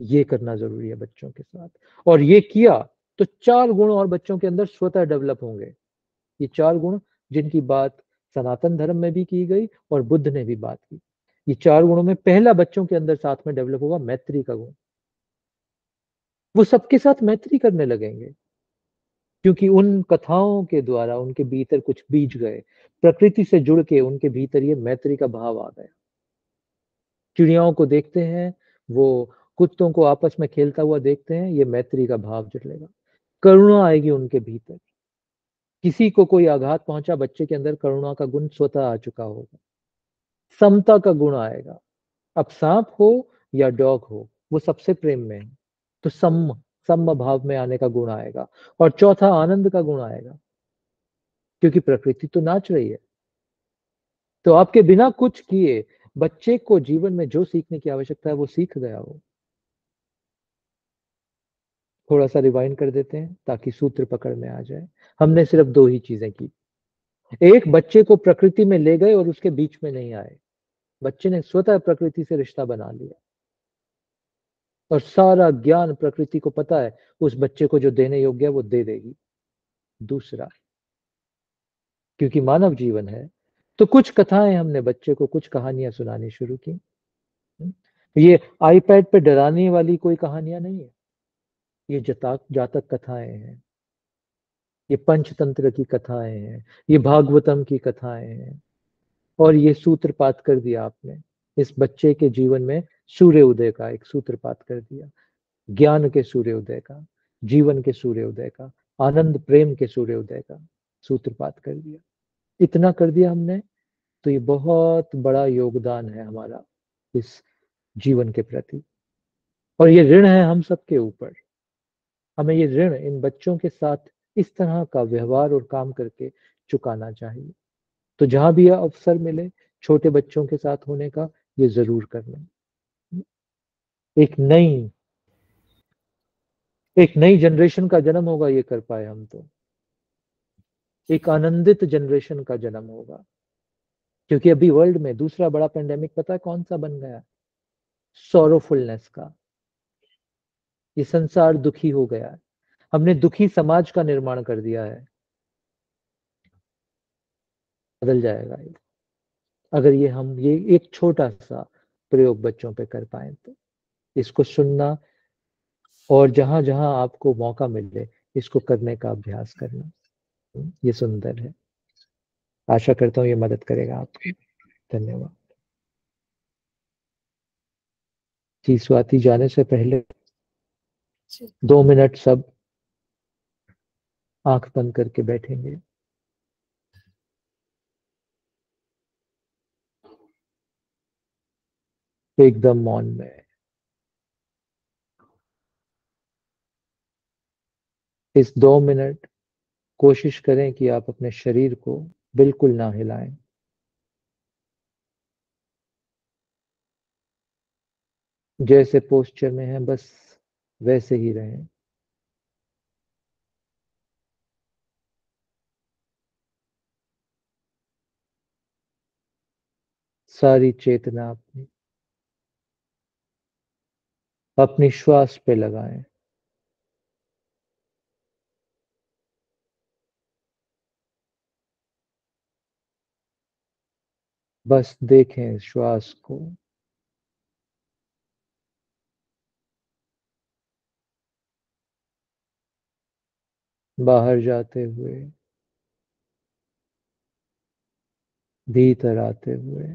ये करना ज़रूरी है बच्चों के साथ। और ये किया तो चार गुण और बच्चों के अंदर स्वतः डेवलप होंगे। ये चार गुण जिनकी बात सनातन धर्म में भी की गई और बुद्ध ने भी बात की। ये चार गुणों में पहला बच्चों के अंदर साथ में डेवलप होगा मैत्री का गुण। वो सबके साथ मैत्री करने लगेंगे। क्योंकि उन कथाओं के द्वारा उनके भीतर कुछ बीज गए। प्रकृति से जुड़ के उनके भीतर ये मैत्री का भाव आ गया। चिड़ियाओं को देखते हैं, वो कुत्तों को आपस में खेलता हुआ देखते हैं, ये मैत्री का भाव जुड़ेगा करुणा आएगी उनके भीतर। किसी को कोई आघात पहुँचा, बच्चे के अंदर करुणा का गुण स्वतः आ चुका होगा। समता का गुण आएगा। अब सांप हो या डॉग हो, वो सबसे प्रेम में है। तो सम सम भाव में आने का गुण आएगा और चौथा आनंद का गुण आएगा। क्योंकि प्रकृति तो नाच रही है। तो आपके बिना कुछ किए, बच्चे को जीवन में जो सीखने की आवश्यकता है, वो सीख गया हो। थोड़ा सा रिवाइंड कर देते हैं ताकि सूत्र पकड़ में आ जाए। हमने सिर्फ़ दो ही चीज़ें की। एक, बच्चे को प्रकृति में ले गए और उसके बीच में नहीं आए। बच्चे ने स्वतः प्रकृति से रिश्ता बना लिया। और सारा ज्ञान प्रकृति को पता है, उस बच्चे को जो देने योग्य है वो दे देगी। दूसरा, क्योंकि मानव जीवन है तो कुछ कथाएँ हमने बच्चे को कुछ कहानियाँ सुनानी शुरू की। ये आईपैड पे डराने वाली कोई कहानियाँ नहीं है। ये जताक जातक कथाएँ हैं। ये पंचतंत्र की कथाएँ हैं। ये भागवतम की कथाएँ हैं। और ये सूत्रपात कर दिया आपने। इस बच्चे के जीवन में सूर्य उदय का एक सूत्रपात कर दिया। ज्ञान के सूर्य उदय का, जीवन के सूर्य उदय का, आनंद प्रेम के सूर्य उदय का सूत्रपात कर दिया। इतना कर दिया हमने तो ये बहुत बड़ा योगदान है हमारा इस जीवन के प्रति। और ये ऋण है हम सबके ऊपर। हमें ये ऋण इन बच्चों के साथ इस तरह का व्यवहार और काम करके चुकाना चाहिए। तो जहाँ भी यह अवसर मिले, छोटे बच्चों के साथ होने का ये ज़रूर करना। एक नई एक नई जनरेशन का जन्म होगा, ये कर पाए हम तो। एक आनंदित जनरेशन का जन्म होगा। क्योंकि अभी वर्ल्ड में दूसरा बड़ा पेंडेमिक पता है कौन सा बन गया? सोरोफुलनेस का। ये संसार दुखी हो गया है। हमने दुखी समाज का निर्माण कर दिया है। बदल जाएगा ये। अगर ये हम, ये एक छोटा सा प्रयोग बच्चों पे कर पाए तो। इसको सुनना और जहाँ जहाँ आपको मौका मिले, इसको करने का अभ्यास करना। ये सुंदर है। आशा करता हूँ ये मदद करेगा आपको। धन्यवाद। जी, स्वाति, जाने से पहले दो मिनट सब आँख बंद करके बैठेंगे। एकदम मौन में। इस दो मिनट कोशिश करें कि आप अपने शरीर को बिल्कुल ना हिलाएँ। जैसे पोस्चर में है, बस वैसे ही रहें। सारी चेतना अपनी अपनी श्वास पे लगाएँ। बस देखें श्वास को। बाहर जाते हुए भीतर आते हुए।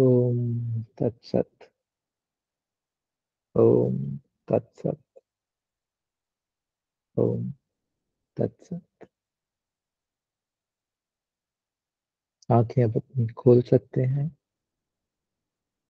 ओम तत्सत। ओम तत्सत। ओम तत्सत। आँखें अब अपनी खोल सकते हैं।